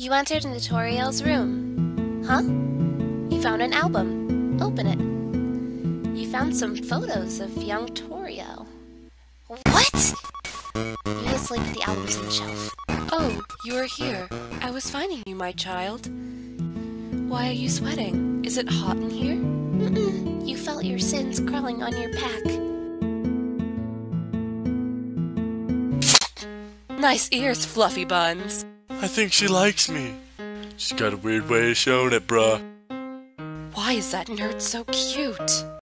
You entered into Toriel's room. Huh? You found an album. Open it. You found some photos of young Toriel. What? You sleep with the albums on the shelf. Oh, you are here. I was finding you, my child. Why are you sweating? Is it hot in here? Mm-mm. You felt your sins crawling on your back. Nice ears, Fluffy Buns. I think she likes me. She's got a weird way of showing it, bruh. Why is that nerd so cute?